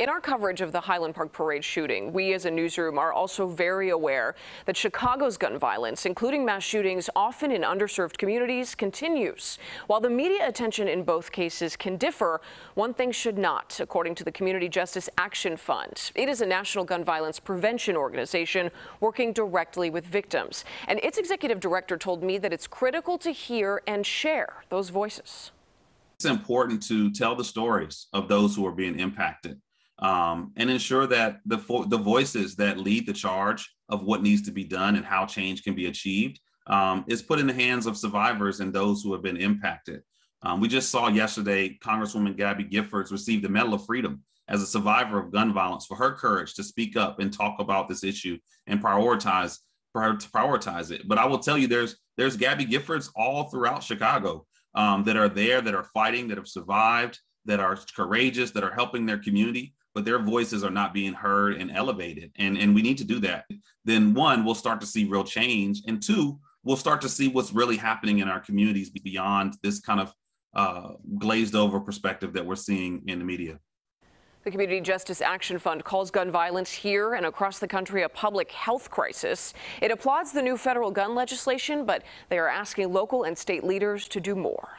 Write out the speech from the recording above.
In our coverage of the Highland Park Parade shooting, we as a newsroom are also very aware that Chicago's gun violence, including mass shootings often in underserved communities, continues. While the media attention in both cases can differ, one thing should not, according to the Community Justice Action Fund. It is a national gun violence prevention organization working directly with victims. And its executive director told me that it's critical to hear and share those voices. It's important to tell the stories of those who are being impacted um, and ensure that the the voices that lead the charge of what needs to be done and how change can be achieved um, is put in the hands of survivors and those who have been impacted. Um, we just saw yesterday Congresswoman Gabby Giffords received the Medal of Freedom as a survivor of gun violence for her courage to speak up and talk about this issue and prioritize prioritize it. But I will tell you, there's there's Gabby Giffords all throughout Chicago um, that are there, that are fighting, that have survived, that are courageous, that are helping their community but their voices are not being heard and elevated. And, and we need to do that. Then, one, we'll start to see real change. And two, we'll start to see what's really happening in our communities beyond this kind of uh, glazed over perspective that we're seeing in the media. The Community Justice Action Fund calls gun violence here and across the country a public health crisis. It applauds the new federal gun legislation, but they are asking local and state leaders to do more.